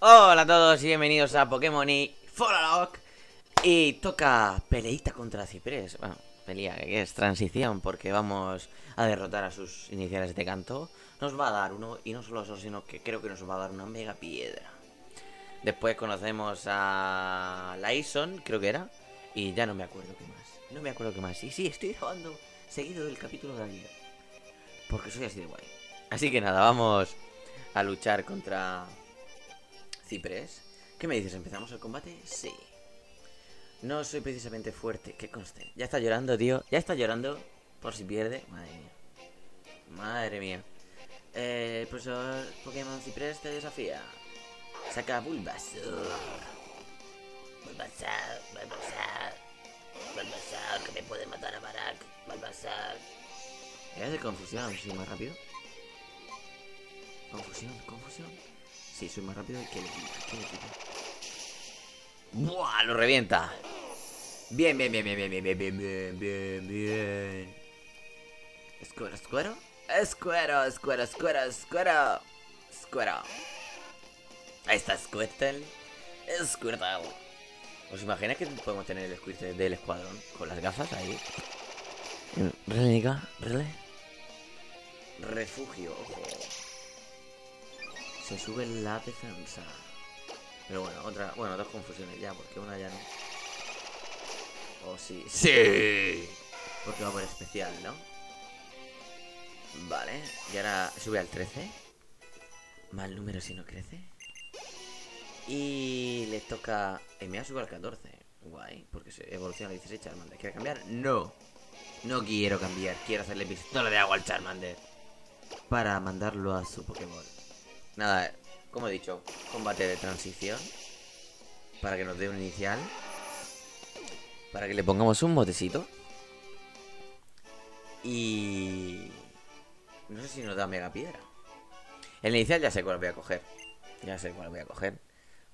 Hola a todos y bienvenidos a Pokémon y Foralock Y toca peleita contra Ciprés Bueno, pelea, que es transición porque vamos a derrotar a sus iniciales de canto. Nos va a dar uno, y no solo eso, sino que creo que nos va a dar una mega piedra. Después conocemos a Lyson, creo que era Y ya no me acuerdo qué más. No me acuerdo qué más. Y sí, estoy grabando seguido del capítulo de ayer Porque soy así de guay. Así que nada, vamos a luchar contra Ciprés. ¿Qué me dices? ¿Empezamos el combate? Sí. No soy precisamente fuerte, que conste. Ya está llorando, tío. Ya está llorando por si pierde. Madre mía. Madre mía. Eh, profesor Pokémon Ciprés te desafía. Saca Bulbasaur. Bulbasaur, Bulbasaur. Bulbasaur, que me puede matar a Barak. Bulbasaur. ¿Era de confusión? ¿Sí más rápido? Confusión, confusión. Sí, soy más rápido que el. ¡Buah! Lo revienta. Bien, bien, bien, bien, bien, bien, bien, bien, bien, bien. Escuero, escuero. Escuero, escuero, escuero, escuero. Escuero. Ahí está Squirtle. Squirtle. ¿Os imagináis que podemos tener el Squirtle del escuadrón? Con las gafas ahí. Relega, rele. Refugio, ojo. Se sube la defensa. Pero bueno, otra, bueno, dos confusiones ya, porque una ya no. Oh, sí. ¡Sí! Porque va por especial, ¿no? Vale, y ahora sube al 13. Mal número si no crece. Y le toca... Eh, me ha subido al 14. Guay, porque se evoluciona al 16 Charmander. ¿Quiere cambiar? No. No quiero cambiar. Quiero hacerle pistola de agua al Charmander. Para mandarlo a su Pokémon. Nada, como he dicho, combate de transición. Para que nos dé un inicial. Para que le pongamos un botecito. Y... No sé si nos da mega piedra. El inicial ya sé cuál voy a coger. Ya sé cuál voy a coger.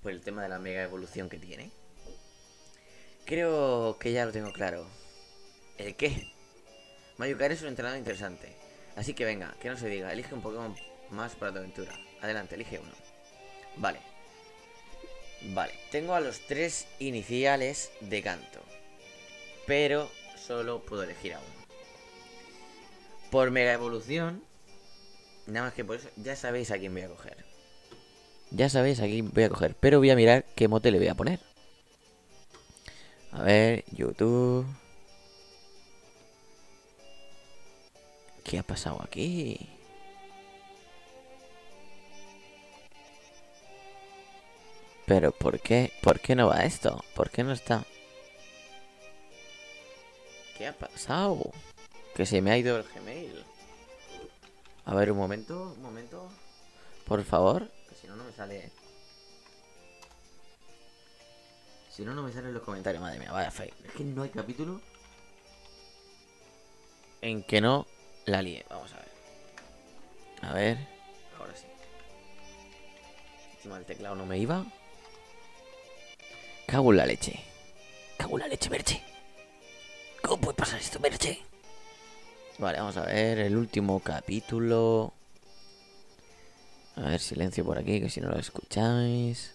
Por el tema de la mega evolución que tiene. Creo que ya lo tengo claro. ¿El qué? Mayucar es un entrenador interesante. Así que venga, que no se diga. Elige un Pokémon más para tu aventura. Adelante, elige uno. Vale. Vale, tengo a los tres iniciales de canto. Pero solo puedo elegir a uno. Por mega evolución, nada más que por eso, ya sabéis a quién voy a coger. Ya sabéis a quién voy a coger. Pero voy a mirar qué mote le voy a poner. A ver, YouTube. ¿Qué ha pasado aquí? Pero ¿por qué? ¿Por qué no va esto? ¿Por qué no está? ¿Qué ha pasado? Que se me ha ido el Gmail. A ver, un momento, un momento. Por favor. Que si no, no me sale... Si no, no me salen los comentarios. Madre mía, vaya fe. Es que no hay capítulo en que no la lié. Vamos a ver. A ver. Ahora sí. Encima del teclado no me iba. Cago en la leche. Cago en la leche, Merche. ¿Cómo puede pasar esto, Merche? Vale, vamos a ver el último capítulo. A ver, silencio por aquí, que si no lo escucháis.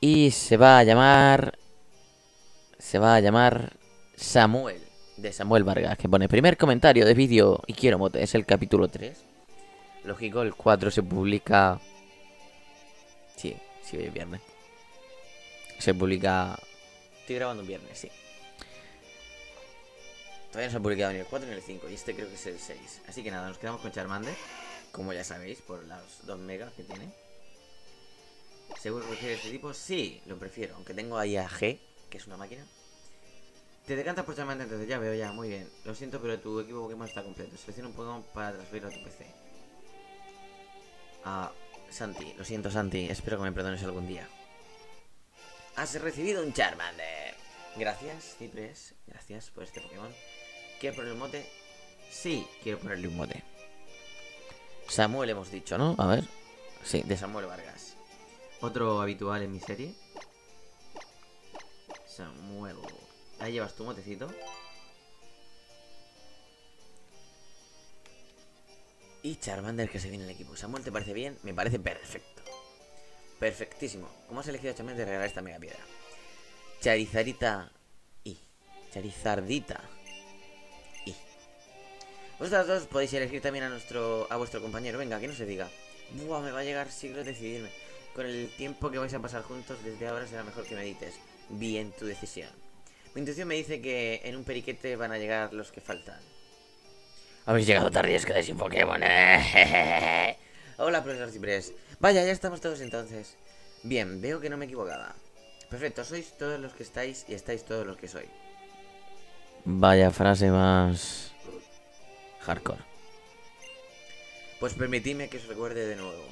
Y se va a llamar... Se va a llamar Samuel. De Samuel Vargas, que pone primer comentario de vídeo y quiero mote. Es el capítulo 3. Lógico, el 4 se publica... Sí, sí, hoy es viernes. Se publica... Estoy grabando un viernes, sí. Todavía no se ha publicado ni el 4 ni el 5 y este creo que es el 6. Así que nada, nos quedamos con Charmander, como ya sabéis, por los 2 megas que tiene. ¿Seguro que prefieres este tipo? Sí, lo prefiero, aunque tengo ahí a G, que es una máquina. Te decantas por Charmander, entonces ya veo ya, muy bien. Lo siento, pero tu equipo Pokémon está completo. Selecciona un Pokémon para transferirlo a tu PC. Ah, Santi, lo siento Santi, espero que me perdones algún día. Has recibido un Charmander. Gracias, Cipres. Gracias por este Pokémon. ¿Quieres ponerle un mote? Sí, quiero ponerle un mote. Samuel hemos dicho, ¿no? A ver. Sí, de Samuel Vargas. Otro habitual en mi serie. Samuel. Ahí llevas tu motecito. Y Charmander que se viene el equipo. Samuel, ¿te parece bien? Me parece perfecto. Perfectísimo. Como has elegido de regalar esta mega piedra. Charizarita y Charizardita y Vosotras dos podéis elegir también a nuestro a vuestro compañero. Venga, que no se diga. Buah, me va a llegar siglos decidirme. Con el tiempo que vais a pasar juntos, desde ahora será mejor que medites. Bien tu decisión. Mi intuición me dice que en un periquete van a llegar los que faltan. Habéis llegado tarde, es que sin Pokémon. Hola, profesor Ciprés. Vaya, ya estamos todos entonces. Bien, veo que no me equivocaba. Perfecto, sois todos los que estáis y estáis todos los que soy. Vaya frase más... hardcore. Pues permitidme que os recuerde de nuevo.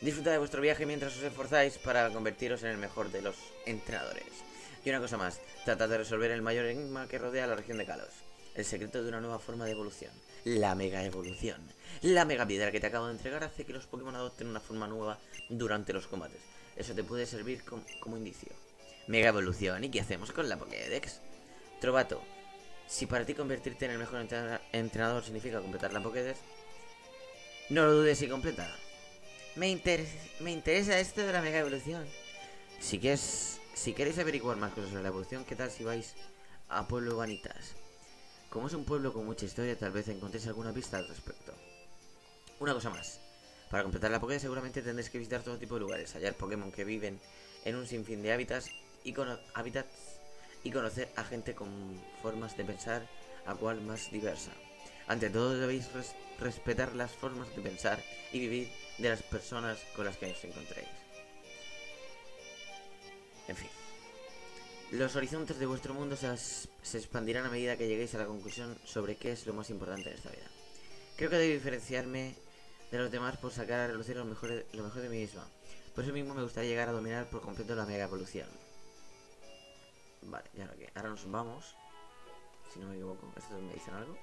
Disfrutad de vuestro viaje mientras os esforzáis para convertiros en el mejor de los entrenadores. Y una cosa más, tratad de resolver el mayor enigma que rodea la región de Kalos. El secreto de una nueva forma de evolución. La mega evolución. La mega piedra que te acabo de entregar hace que los Pokémon adopten una forma nueva durante los combates. Eso te puede servir como indicio. Mega evolución. ¿Y qué hacemos con la Pokédex? Trovato, si para ti convertirte en el mejor entrenador significa completar la Pokédex, no lo dudes y completa. Me, me interesa esto de la mega evolución. Si, quieres, si queréis averiguar más cosas sobre la evolución, ¿qué tal si vais a Pueblo Vanitas? Como es un pueblo con mucha historia, tal vez encontréis alguna pista al respecto. Una cosa más. Para completar la Pokédex seguramente tendréis que visitar todo tipo de lugares, hallar Pokémon que viven en un sinfín de hábitats y, hábitats y conocer a gente con formas de pensar a cual más diversa. Ante todo debéis respetar las formas de pensar y vivir de las personas con las que os encontréis. En fin. Los horizontes de vuestro mundo se, expandirán a medida que lleguéis a la conclusión sobre qué es lo más importante en esta vida. Creo que debo diferenciarme de los demás por sacar a relucir lo mejor, lo mejor de mí misma. Por eso mismo me gustaría llegar a dominar por completo la mega evolución. Vale, ya lo que. Ahora nos vamos. Si no me equivoco. ¿Estos me dicen algo?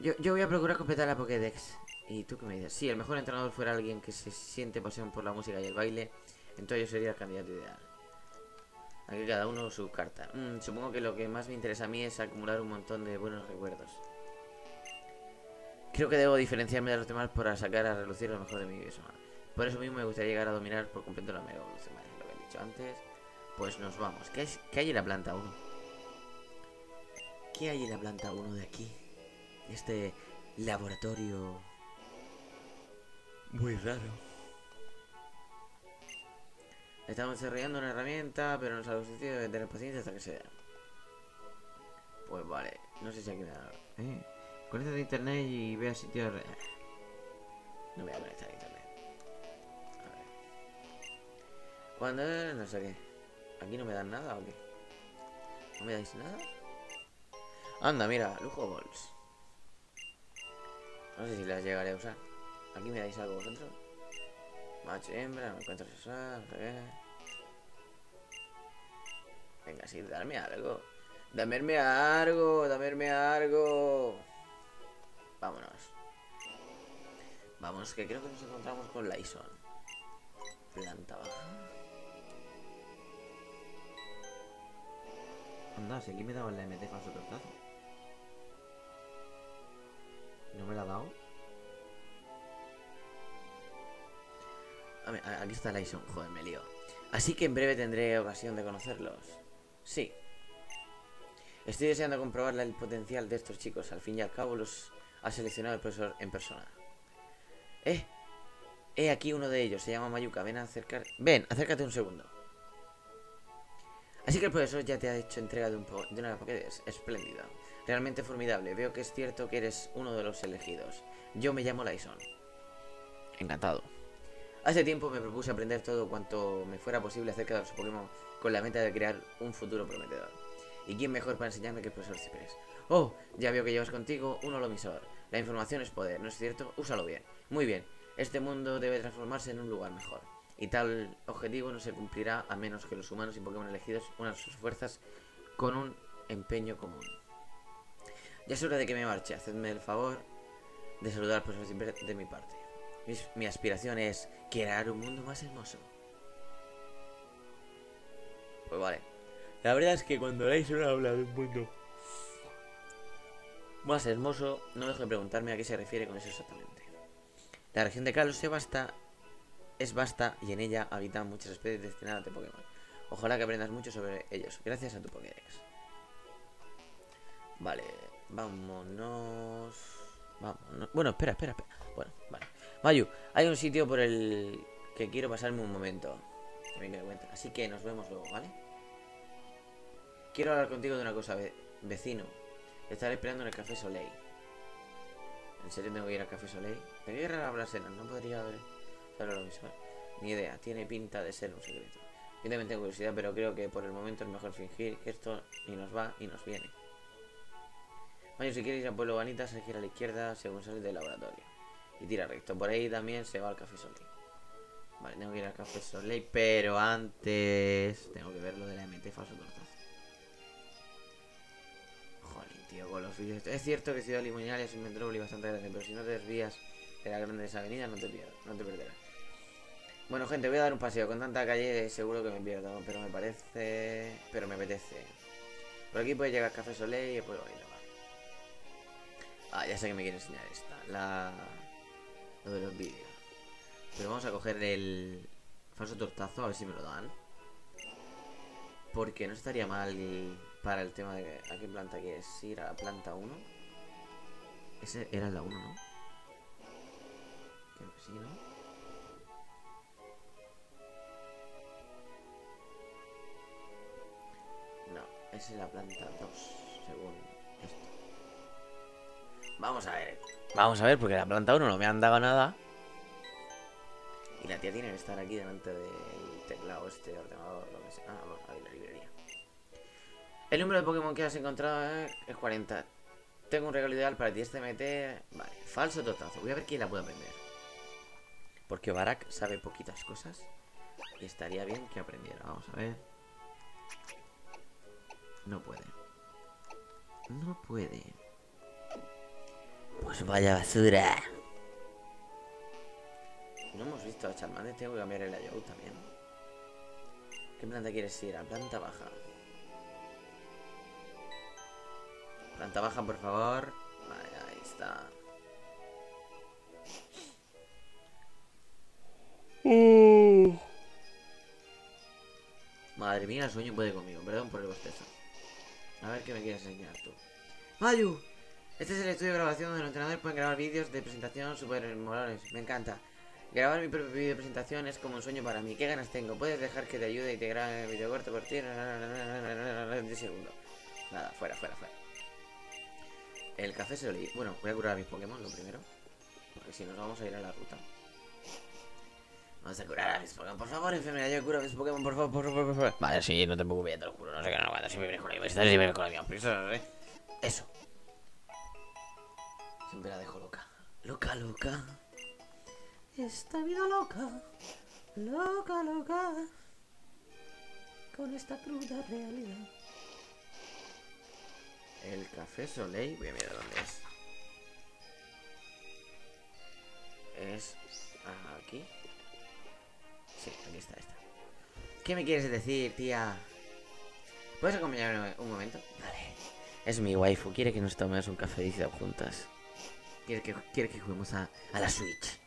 Yo, yo voy a procurar completar la Pokédex. ¿Y tú qué me dices? Si el mejor entrenador fuera alguien que se siente pasión por la música y el baile, entonces yo sería el candidato ideal. Aquí cada uno su carta. Mm, supongo que lo que más me interesa a mí es acumular un montón de buenos recuerdos. Creo que debo diferenciarme de los demás para sacar a relucir lo mejor de mi vida. Por eso mismo me gustaría llegar a dominar por completo la mega evolución. Vale, lo que he dicho antes. Pues nos vamos. ¿Qué, hay en la planta 1? ¿Qué hay en la planta 1 de aquí? Este laboratorio... Muy raro. Estamos desarrollando una herramienta, pero no sabemos si de tener paciencia hasta que sea. Pues vale, no sé si aquí me da... ¿Eh? Conecta a internet y ve a sitios... No voy a conectar a internet. Cuando... no sé qué. ¿Aquí no me dan nada o qué? ¿No me dais nada? Anda, mira, lujo balls. No sé si las llegaré a usar. ¿Aquí me dais algo vosotros? Macho hembra, no encuentro sexual, no sé qué. Venga, sí, darme algo. Dame algo, dame algo. Vámonos. Vamos, que creo que nos encontramos con Lyson. Planta baja. Anda, si aquí me daba la MT falso tortazo. ¿No me la ha dado? Aquí está Lyson. Joder, me lío. Así que en breve tendré ocasión de conocerlos. Sí. Estoy deseando comprobar el potencial de estos chicos. Al fin y al cabo los ha seleccionado el profesor en persona. ¡Eh! He aquí uno de ellos, se llama Mayuka. Ven a acercar. Ven, acércate un segundo. Así que el profesor ya te ha hecho entrega de, un de una Pokédex. Espléndido. Realmente formidable. Veo que es cierto que eres uno de los elegidos. Yo me llamo Lyson. Encantado. Hace tiempo me propuse aprender todo cuanto me fuera posible acerca de los Pokémon con la meta de crear un futuro prometedor. ¿Y quién mejor para enseñarme que el profesor Ciprés? Oh, ya veo que llevas contigo un holomisor. La información es poder, ¿no es cierto? Úsalo bien. Muy bien. Este mundo debe transformarse en un lugar mejor. Y tal objetivo no se cumplirá a menos que los humanos y Pokémon elegidos unan sus fuerzas con un empeño común. Ya es hora de que me marche. Hacedme el favor de saludar al profesor Ciprés de mi parte. Mi, aspiración es crear un mundo más hermoso. Pues vale. La verdad es que cuando Lyson habla de un mundo más hermoso, no dejo de preguntarme a qué se refiere con eso exactamente. La región de Kalos se basta es vasta y en ella habitan muchas especies destinadas a Pokémon. Ojalá que aprendas mucho sobre ellos, gracias a tu Pokédex. Vale, vámonos. Vámonos. Bueno, espera, espera, espera. Bueno, vale. Mayu, hay un sitio por el que quiero pasarme un momento. Que me. Así que nos vemos luego, ¿vale? Quiero hablar contigo de una cosa, vecino. Estaré esperando en el Café Soleil. ¿En serio tengo que ir al Café Soleil? Me voy a hablar no podría haber... Claro, lo mismo. Ni idea, tiene pinta de ser un secreto. Yo también tengo curiosidad, pero creo que por el momento es mejor fingir que esto ni nos va ni nos viene. Mayo, si quieres ir a Pueblo Vanitas, se gira a la izquierda según sales del laboratorio. Y tira recto. Por ahí también se va al Café Soleil. Vale, tengo que ir al Café Soleil, pero antes tengo que ver lo de la MT falso tortazo. Es cierto que Ciudad Limonal es un metrópoli bastante grande, pero si no te desvías de las grandes avenidas no te pierdas, no te perderás. Bueno, gente, voy a dar un paseo. Con tanta calle seguro que me pierdo, pero me parece... Pero me apetece. Por aquí puede llegar Café Soleil y puedo ir. Ah, ya sé que me quiere enseñar esta. La... Lo de los vídeos. Pero vamos a coger el falso tortazo, a ver si me lo dan. Porque no estaría mal para el tema de a qué planta quieres ir, a la planta 1. Ese era la 1, ¿no? Creo que sí, ¿no? es la planta 2, según esto. Vamos a ver. Vamos a ver, porque la planta 1 no me han dado nada. Y la tía tiene que estar aquí delante del teclado, este ordenador, lo que sea. Ah, vamos, ahí la librería. El número de Pokémon que has encontrado es 40. Tengo un regalo ideal para ti, este MT. Vale, falso totazo. Voy a ver quién la puede aprender. Porque Barak sabe poquitas cosas. Y estaría bien que aprendiera. Vamos a ver. No puede. No puede. Pues vaya basura. No hemos visto a Charmander, tengo que cambiar el layout también. ¿Qué planta quieres ir? A planta baja. Planta baja, por favor. ahí está. Uh. Madre mía, el sueño puede conmigo. Perdón por el bostezo. A ver qué me quieres enseñar tú. Mayu, este es el estudio de grabación donde los entrenadores pueden grabar vídeos de presentación super molones. Me encanta. Grabar mi propio vídeo de presentación es como un sueño para mí. ¿Qué ganas tengo? ¿Puedes dejar que te ayude y te grabe el vídeo corto por ti? 10 segundos. Nada, fuera, fuera, fuera. El café se lo leí. Bueno, voy a curar a mis Pokémon lo primero. Porque si nos vamos a ir a la ruta. Vamos a curar a mis Pokémon. Por favor, enfermera, yo curo a mis Pokémon, por favor, por favor, por favor. Vale, sí, no te preocupes, ya te lo juro. No sé qué, no. Si me vienes con la universidad, si me vienes con la mía. ¿eh? Eso. Siempre la dejo loca. Loca, loca. Esta vida loca. Loca, loca. Con esta cruda realidad. El café Soleil. Voy a mirar dónde es. Es aquí. Sí, aquí está, esta. ¿Qué me quieres decir, tía? ¿Puedes acompañarme un momento? Vale. Es mi waifu, quiere que nos tomemos un café juntas. Quiere que, quiere que juguemos a, la Switch.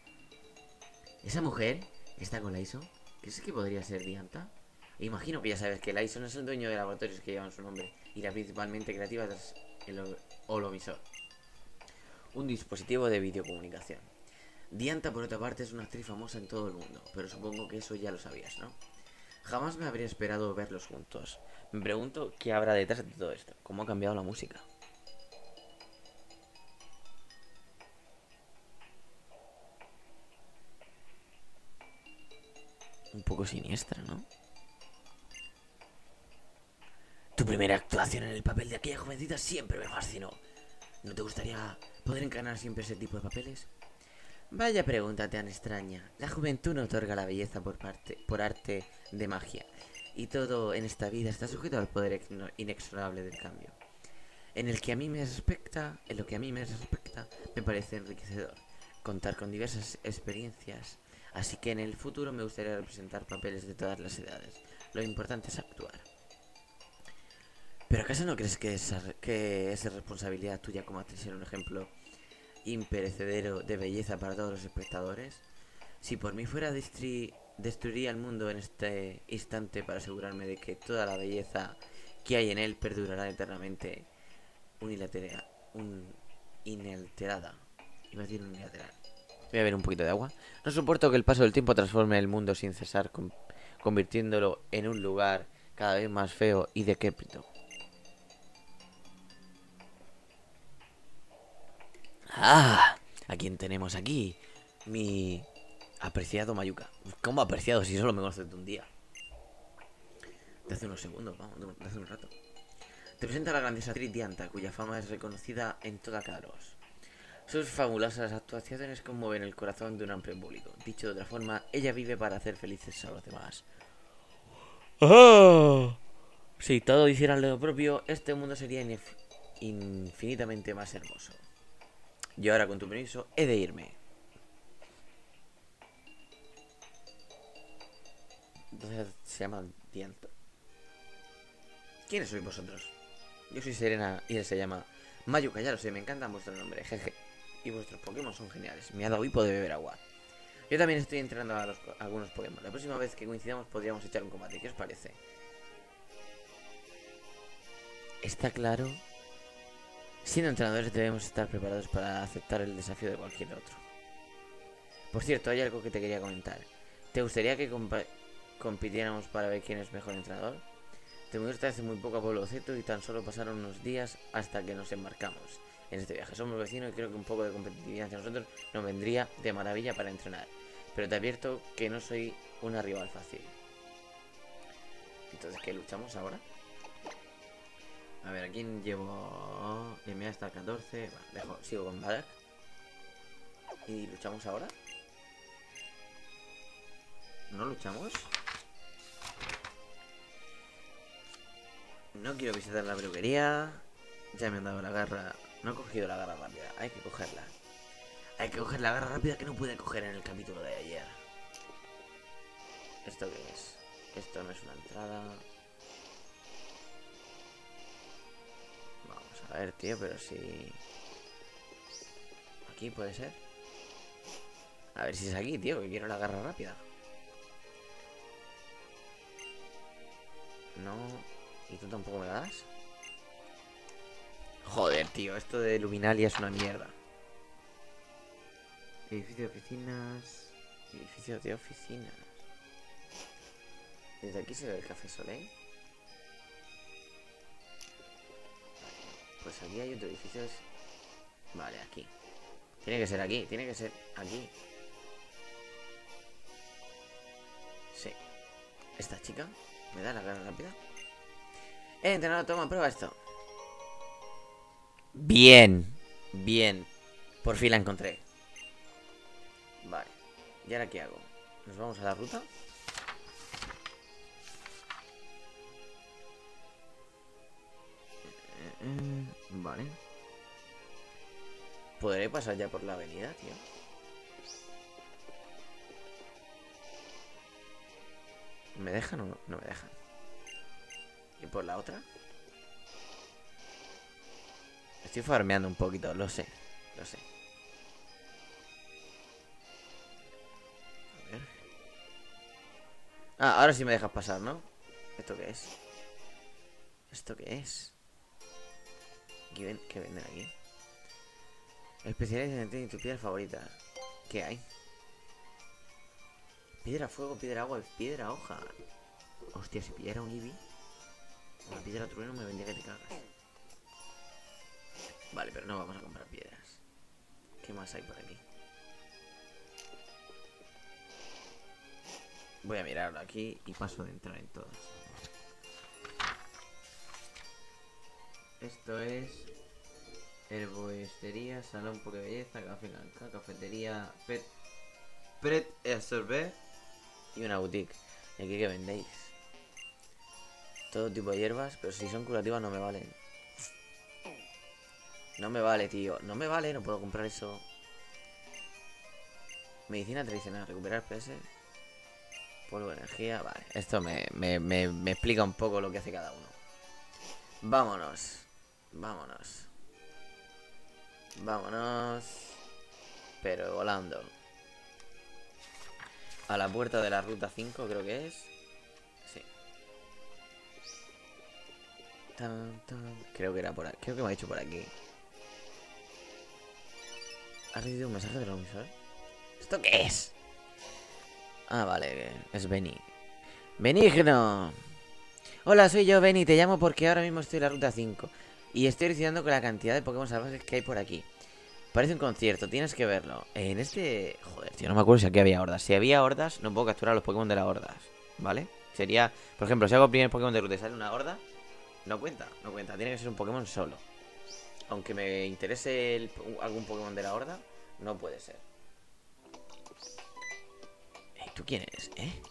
¿Esa mujer está con Lyson? ¿Crees que podría ser Dianta? Imagino que ya sabes que Lyson es el dueño de laboratorios que llevan su nombre y la principalmente creativa tras el holovisor. Un dispositivo de videocomunicación. Dianta, por otra parte, es una actriz famosa en todo el mundo, pero supongo que eso ya lo sabías, ¿no? Jamás me habría esperado verlos juntos. Me pregunto qué habrá detrás de todo esto, cómo ha cambiado la música. Un poco siniestra, ¿no? Tu primera actuación en el papel de aquella jovencita siempre me fascinó. ¿No te gustaría poder encarnar siempre ese tipo de papeles? Vaya pregunta tan extraña. La juventud no otorga la belleza por, parte, por arte de magia. Y todo en esta vida está sujeto al poder inexorable del cambio. En el que a mí me respecta, en lo que a mí me respecta, me parece enriquecedor contar con diversas experiencias. Así que en el futuro me gustaría representar papeles de todas las edades. Lo importante es actuar. ¿Pero acaso no crees que es, que es responsabilidad tuya como actriz ser un ejemplo imperecedero de belleza para todos los espectadores? Si por mí fuera destruiría el mundo en este instante para asegurarme de que toda la belleza que hay en él perdurará eternamente unilateral, un inalterada. Iba a decir unilateral. Voy a beber un poquito de agua. No soporto que el paso del tiempo transforme el mundo sin cesar, con- convirtiéndolo en un lugar cada vez más feo y decrépito. ¡Ah! ¿A quién tenemos aquí? Mi apreciado Mayuka. ¿Cómo apreciado si solo me conoces de un día? De hace unos segundos, vamos, de hace un rato. Te presenta la grandiosa actriz Dianta, cuya fama es reconocida en toda Kalos. Sus fabulosas actuaciones conmueven el corazón de un amplio público. Dicho de otra forma, ella vive para hacer felices a los demás. Si todo hicieran lo propio, este mundo sería infinitamente más hermoso. Yo ahora, con tu permiso, he de irme. Entonces se llama Dianto. ¿Quiénes sois vosotros? Yo soy Serena y él se llama Mayuka, ya lo sé, me encanta vuestro nombre, jeje. Y vuestros Pokémon son geniales. Me ha dado hipo de beber agua. Yo también estoy entrenando a algunos Pokémon. La próxima vez que coincidamos podríamos echar un combate. ¿Qué os parece? Está claro. Siendo entrenadores debemos estar preparados para aceptar el desafío de cualquier otro. Por cierto, hay algo que te quería comentar. ¿Te gustaría que compa- compitiéramos para ver quién es mejor entrenador? Te mudaste hace muy poco a Pueblo y tan solo pasaron unos días hasta que nos embarcamos en este viaje. Somos vecinos y creo que un poco de competitividad entre nosotros nos vendría de maravilla para entrenar. Pero te advierto que no soy una rival fácil. Entonces, ¿qué luchamos ahora? A ver, ¿a quién llevo? Enviar hasta el 14. Bueno, dejo, sigo con Barak. ¿Y luchamos ahora? ¿No luchamos? No quiero visitar la peluquería. Ya me han dado la garra. No he cogido la garra rápida. Hay que cogerla. Hay que coger la garra rápida que no pude coger en el capítulo de ayer. ¿Esto qué es? Esto no es una entrada. A ver, tío, pero si... Aquí puede ser. A ver si es aquí, tío, que quiero la garra rápida. No. ¿Y tú tampoco me das? Joder, tío, esto de Luminalia es una mierda. Edificio de oficinas. Edificio de oficinas. Desde aquí se ve el Café Soleil. Pues aquí hay otro edificio. Vale, aquí. Tiene que ser aquí, tiene que ser aquí. Sí. Esta chica me da la cara rápida. Eh, entrenador, toma, prueba esto. Bien, bien. Por fin la encontré. Vale. ¿Y ahora qué hago? ¿Nos vamos a la ruta? Eh, Vale. ¿Podré pasar ya por la avenida, tío? ¿Me dejan o no? No me dejan. ¿Y por la otra? Estoy farmeando un poquito, lo sé. Lo sé. A ver. Ah, ahora sí me dejas pasar, ¿no? ¿Esto qué es? ¿Esto qué es? ¿Qué, ven- qué venden aquí? Especiales en tu piedra favorita. ¿Qué hay? Piedra fuego, piedra agua piedra hoja. Hostia, si pillara un Eevee. Una piedra trueno me vendría que te cagas. Vale, pero no vamos a comprar piedras. ¿Qué más hay por aquí? Voy a mirarlo aquí y paso de entrar en todas. Esto es Herboristería, Salón Poke Belleza, Café Canca, Cafetería, Pet, Pret Absorber y una boutique. ¿Y aquí qué vendéis? Todo tipo de hierbas, pero si son curativas no me valen. No me vale, tío. No me vale, no puedo comprar eso. Medicina tradicional, recuperar PS. Polvo de energía, vale. Esto me, me, me, me explica un poco lo que hace cada uno. Vámonos. Vámonos. Vámonos. Pero volando. a la puerta de la ruta 5, creo que es. Sí. Creo que era por aquí. Creo que me ha dicho por aquí. ¿Ha recibido un mensaje del emisor? ¿Esto qué es? Ah, vale, es Benny. Benigno. Hola, soy yo, Benny. Te llamo porque ahora mismo estoy en la ruta 5. Y estoy decidiendo con la cantidad de Pokémon salvajes que hay por aquí. Parece un concierto, tienes que verlo. En este... Joder, tío, no me acuerdo si aquí había hordas. Si había hordas, no puedo capturar los Pokémon de las hordas. ¿Vale? Sería... Por ejemplo, si hago primer Pokémon de ruta y sale una horda, no cuenta, no cuenta. Tiene que ser un Pokémon solo. Aunque me interese algún Pokémon de la horda, no puede ser. ¿Tú quién eres, eh?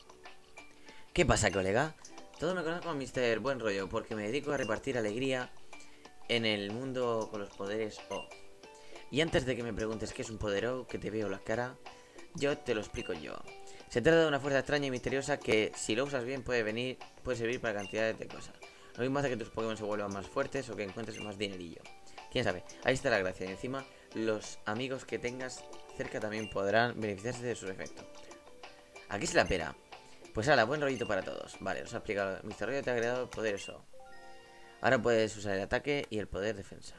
¿Qué pasa, colega? Todo me conozco como Mr. Buen Rollo porque me dedico a repartir alegría en el mundo con los poderes O. Y antes de que me preguntes qué es un poder O, que te veo la cara, yo te lo explico yo. Se trata de una fuerza extraña y misteriosa que, si lo usas bien, puede venir, puede servir para cantidades de cosas. Lo mismo hace que tus Pokémon se vuelvan más fuertes o que encuentres más dinerillo. Quién sabe, ahí está la gracia. Y encima, los amigos que tengas cerca también podrán beneficiarse de su efecto. Aquí se la pera. Pues ahora, buen rollito para todos. Vale, os ha explicado. Mr. Rollo te ha creado poder eso. Ahora puedes usar el ataque y el poder defensa.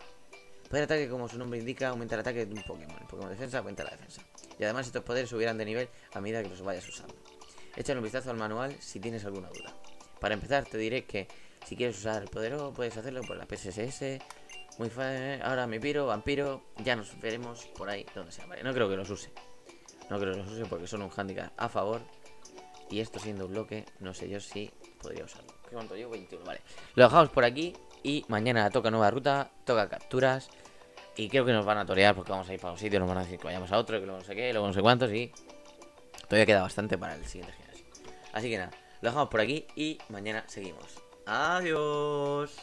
Poder ataque, como su nombre indica, aumenta el ataque de un Pokémon. El Pokémon defensa aumenta la defensa. Y además estos poderes subirán de nivel a medida que los vayas usando. Échale un vistazo al manual si tienes alguna duda. Para empezar, te diré que si quieres usar el poder O, puedes hacerlo por la PSS. Muy fácil. Ahora mi piro, vampiro. Ya nos veremos por ahí donde sea. Vale, no creo que los use. No creo que los use porque son un handicap a favor. Y esto siendo un bloque, no sé yo si podría usarlo. ¿Qué cuánto yo? 21, vale. Lo dejamos por aquí y mañana toca nueva ruta, toca capturas. Y creo que nos van a torear porque vamos a ir para un sitio, nos van a decir que vayamos a otro, que luego no sé qué, luego no sé cuántos y todavía queda bastante para el siguiente gimnasio. Así que nada, lo dejamos por aquí y mañana seguimos. Adiós.